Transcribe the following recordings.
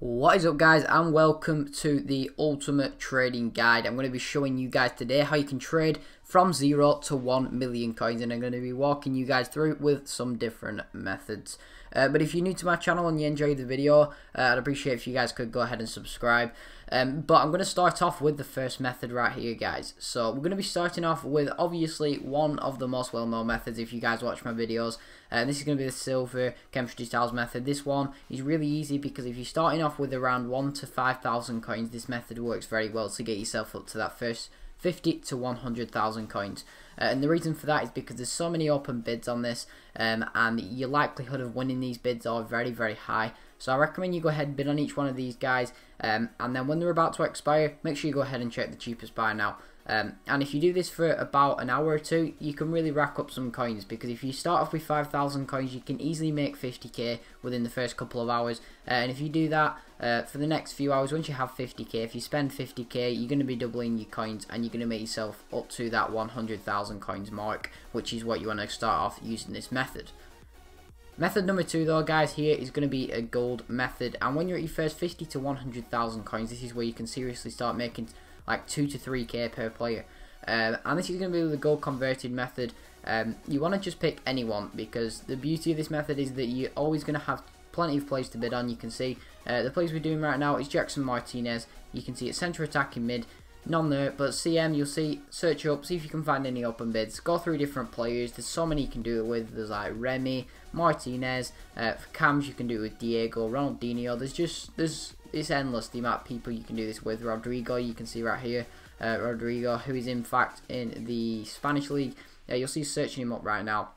What is up guys and welcome to the Ultimate Trading Guide. I'm going to be showing you guys today how you can trade from 0 to 1 million coins and I'm going to be walking you guys through with some different methods. Uh, but if you're new to my channel and you enjoyed the video, uh, I'd appreciate if you guys could go ahead and subscribe. Um, but I'm going to start off with the first method right here, guys. So we're going to be starting off with obviously one of the most well-known methods if you guys watch my videos. And uh, this is going to be the silver chemistry styles method. This one is really easy because if you're starting off with around 1 to 5,000 coins, this method works very well to get yourself up to that first 50 to 100,000 coins. Uh, and the reason for that is because there's so many open bids on this um, and your likelihood of winning these bids are very, very high. So I recommend you go ahead and bid on each one of these guys um, and then when they're about to expire, make sure you go ahead and check the cheapest buy now. Um, and if you do this for about an hour or two, you can really rack up some coins because if you start off with 5,000 coins, you can easily make 50k within the first couple of hours. Uh, and if you do that uh, for the next few hours, once you have 50k, if you spend 50k, you're going to be doubling your coins and you're going to make yourself up to that 100,000 coins mark, which is what you want to start off using this method. Method number two though guys here is going to be a gold method and when you're at your first 50 to 100,000 coins this is where you can seriously start making like 2 to 3k per player. Um, and this is going to be the gold converted method. Um, you want to just pick anyone because the beauty of this method is that you're always going to have plenty of players to bid on. You can see uh, the plays we're doing right now is Jackson Martinez. You can see it's centre attacking mid. None there, but CM, you'll see, search up, see if you can find any open bids. Go through different players. There's so many you can do it with. There's like Remy, Martinez. Uh, for cams, you can do it with Diego, Ronaldinho. There's just, there's it's endless the amount of people you can do this with. Rodrigo, you can see right here, uh, Rodrigo, who is in fact in the Spanish league. You'll see searching him up right now.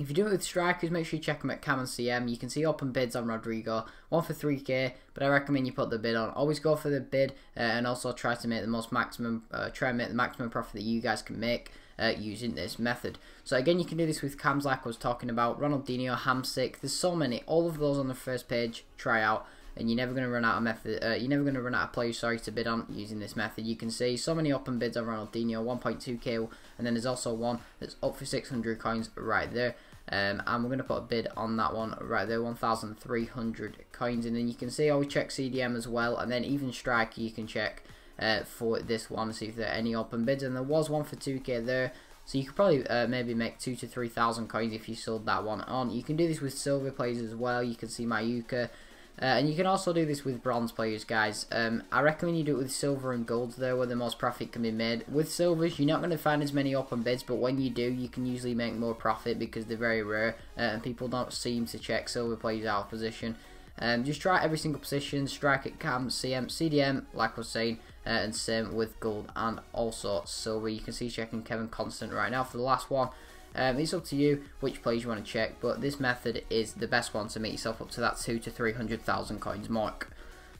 If you do it with strikers, make sure you check them at Cam and CM. You can see open bids on Rodrigo, one for 3k, but I recommend you put the bid on. Always go for the bid uh, and also try to make the most maximum, uh, try and make the maximum profit that you guys can make uh, using this method. So again, you can do this with cams like I was talking about, Ronaldinho, Hamsik. There's so many. All of those on the first page. Try out and you're never going to run out of method. Uh, you're never going to run out of players. Sorry to bid on using this method. You can see so many open bids on Ronaldinho, 1.2k, and then there's also one that's up for 600 coins right there. Um, and we're going to put a bid on that one right there, 1,300 coins. And then you can see, I will check CDM as well, and then even Striker you can check uh, for this one, see if there are any open bids. And there was one for 2k there. So you could probably uh, maybe make two to three thousand coins if you sold that one on. You can do this with silver players as well. You can see Mayuka, uh, and you can also do this with bronze players, guys. Um, I recommend you do it with silver and golds there, where the most profit can be made. With silvers, you're not going to find as many open bids, but when you do, you can usually make more profit because they're very rare, uh, and people don't seem to check silver players out of position. Um, just try every single position, strike it, cam, CM, CDM, like I was saying, uh, and same with gold and also silver. You can see checking Kevin Constant right now for the last one. Um, it's up to you which plays you want to check, but this method is the best one to make yourself up to that two to 300,000 coins mark.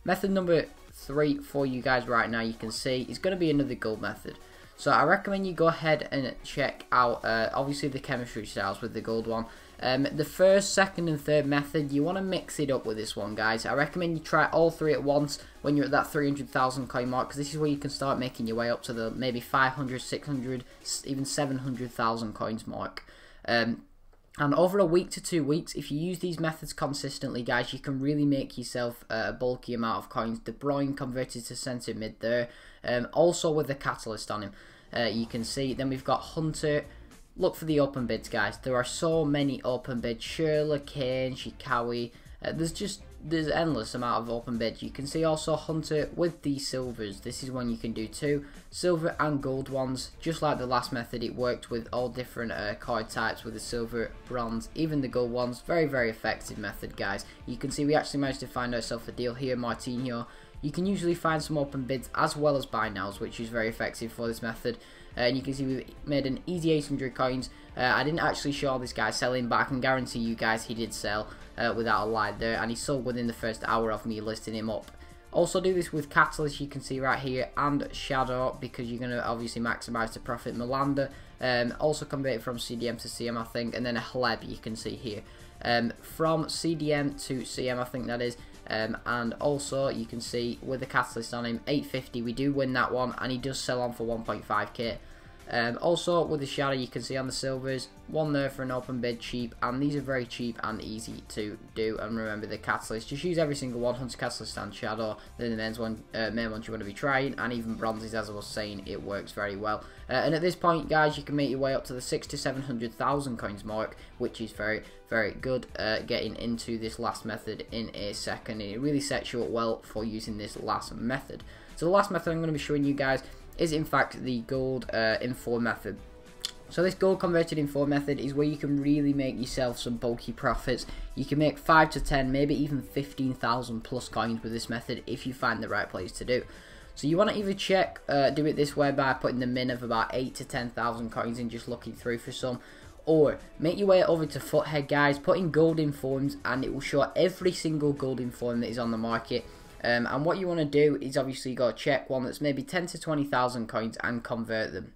Method number three for you guys right now, you can see, is going to be another gold method. So I recommend you go ahead and check out, uh, obviously, the chemistry styles with the gold one. Um, the first, second, and third method, you want to mix it up with this one, guys. I recommend you try all three at once when you're at that 300,000 coin mark, because this is where you can start making your way up to the maybe 500, 600, even 700,000 coins mark. Um, and over a week to two weeks, if you use these methods consistently, guys, you can really make yourself a bulky amount of coins. De Bruyne converted to centre mid there. Um, also with the catalyst on him. Uh, you can see. Then we've got Hunter, look for the open bids, guys. There are so many open bids. Schürrle, Kane, Shikawi. Uh, there's just there's endless amount of open bids. You can see also Hunter with the silvers. This is one you can do too. Silver and gold ones. Just like the last method, it worked with all different uh, card types with the silver, bronze, even the gold ones. Very, very effective method, guys. You can see we actually managed to find ourselves a deal here. Martinho. You can usually find some open bids as well as buy nows, which is very effective for this method. Uh, and you can see we've made an easy 800 coins. Uh, I didn't actually show this guy selling, but I can guarantee you guys he did sell uh, without a lie there. And he sold within the first hour of me listing him up. Also do this with Catalyst, you can see right here, and Shadow, because you're going to obviously maximise the profit. Melanda, um, also converted from CDM to CM, I think, and then a Hleb, you can see here. Um, from CDM to CM, I think that is, um, and also, you can see with the catalyst on him, 850, we do win that one, and he does sell on for 1.5k. Um, also, with the shadow, you can see on the silvers, one there for an open bid cheap, and these are very cheap and easy to do. And remember the catalyst, just use every single one, Hunter Catalyst and Shadow, then the main, one, uh, main ones you want to be trying, and even bronzes, as I was saying, it works very well. Uh, and at this point, guys, you can make your way up to the six to 700,000 coins mark, which is very, very good uh, getting into this last method in a second. And it really sets you up well for using this last method. So the last method I'm going to be showing you guys is in fact the gold uh, inform method. So this gold converted inform method is where you can really make yourself some bulky profits. You can make 5 to 10, maybe even 15,000 plus coins with this method if you find the right place to do. So you want to either check, uh, do it this way by putting the min of about 8 to 10,000 coins and just looking through for some. Or make your way over to Futhead guys, put in gold informs and it will show every single gold inform that is on the market um, and what you want to do is obviously you got to check one that's maybe 10 to 20,000 coins and convert them.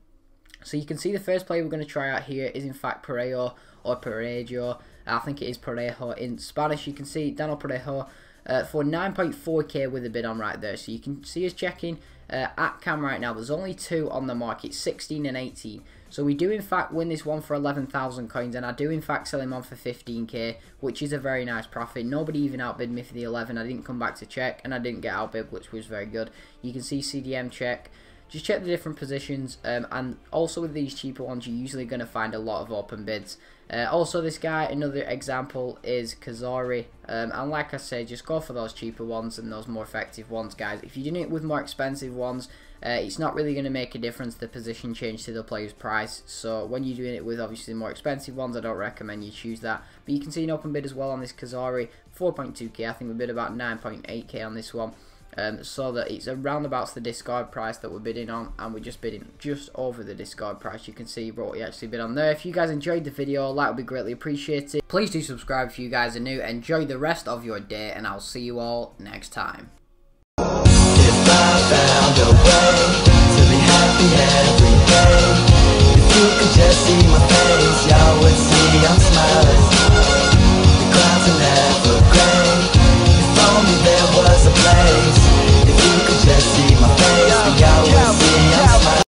So you can see the first player we're going to try out here is in fact Parejo or Parejo. I think it is Parejo in Spanish. You can see Daniel Parejo uh, for 9.4k with a bid on right there. So you can see us checking uh, at cam right now. There's only two on the market, 16 and 18. So we do in fact win this one for 11,000 coins and I do in fact sell him on for 15k which is a very nice profit. Nobody even outbid me for the 11. I didn't come back to check and I didn't get outbid which was very good. You can see CDM check. Just check the different positions um, and also with these cheaper ones you're usually going to find a lot of open bids. Uh, also this guy, another example is Kazari um, and like I say just go for those cheaper ones and those more effective ones guys. If you're doing it with more expensive ones uh, it's not really going to make a difference the position change to the player's price. So when you're doing it with obviously more expensive ones, I don't recommend you choose that. But you can see an open bid as well on this Kazari, 4.2k. I think we bid about 9.8k on this one um, so that it's around about the discard price that we're bidding on and we're just bidding just over the discard price. You can see what we actually bid on there. If you guys enjoyed the video that would be greatly appreciated. Please do subscribe if you guys are new. Enjoy the rest of your day and I'll see you all next time. If I found a way to be happy every day.